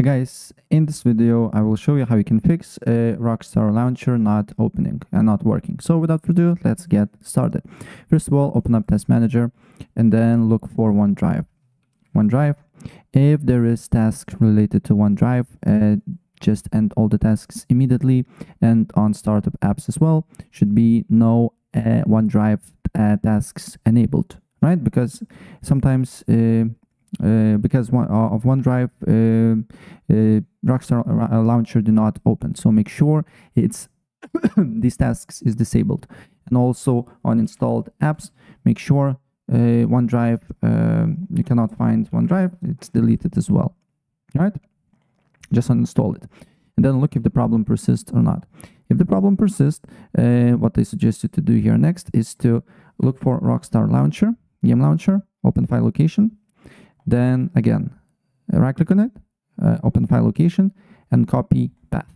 Hey guys, in this video I will show you how you can fix a Rockstar launcher not opening and not working. So without further ado, let's get started. First of all, open up Task Manager and then look for OneDrive. OneDrive, if there is task related to OneDrive, uh, just end all the tasks immediately and on startup apps as well should be no uh, OneDrive uh, tasks enabled, right? Because sometimes uh, uh, because one, uh, of OneDrive, uh, uh Rockstar uh, Launcher do not open. So make sure it's these tasks is disabled. And also on installed apps, make sure OneDrive, you cannot find OneDrive, it's deleted as well, right? Just uninstall it. And then look if the problem persists or not. If the problem persists, what I suggest you to do here next is to look for Rockstar Launcher, game launcher, open file location, then again, right click on it, uh, open file location, and copy path.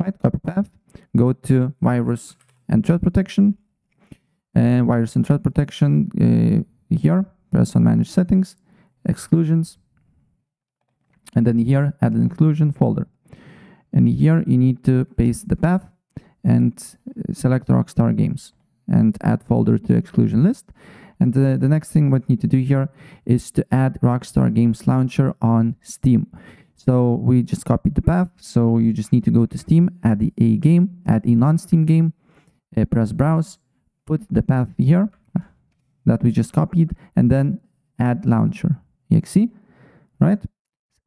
Right, copy path, go to virus and threat protection, and virus and threat protection uh, here, press on manage settings, exclusions, and then here add an exclusion folder. And here you need to paste the path and uh, select Rockstar Games and add folder to exclusion list and the, the next thing what need to do here is to add Rockstar Games Launcher on Steam. So we just copied the path. So you just need to go to Steam, add the a game, add a non-Steam game, uh, press browse, put the path here that we just copied, and then add launcher, exe, right?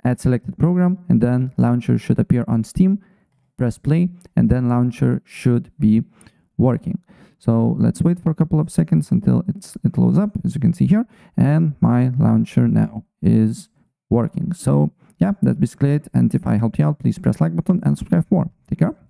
Add selected program, and then launcher should appear on Steam. Press play, and then launcher should be working. So let's wait for a couple of seconds until it's, it loads up, as you can see here, and my launcher now is working. So yeah, that's basically it. And if I helped you out, please press like button and subscribe for more. Take care.